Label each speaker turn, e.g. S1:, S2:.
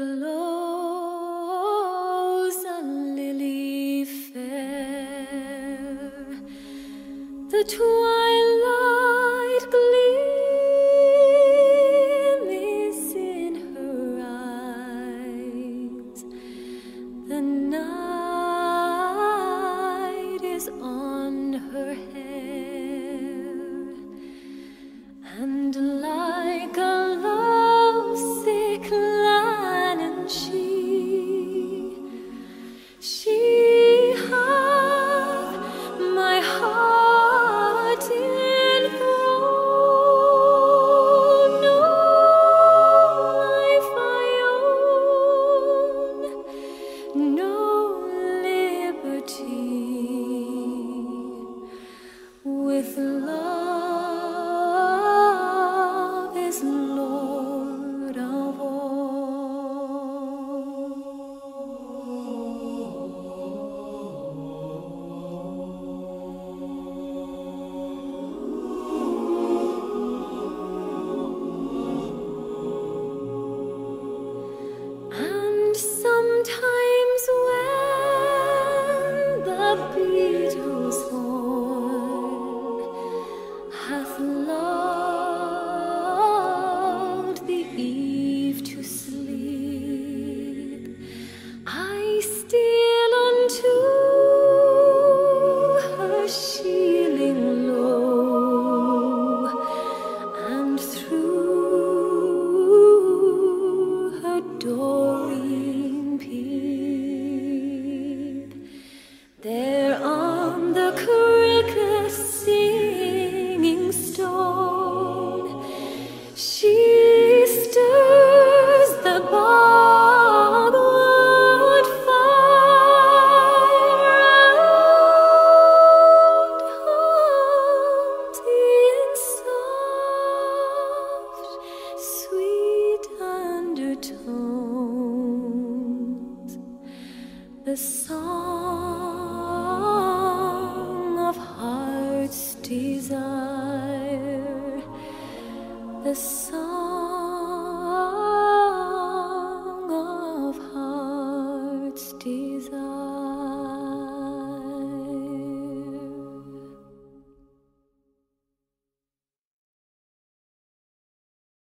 S1: blows a lily fair. The twilight. She the song of heart's desire, the song of heart's desire.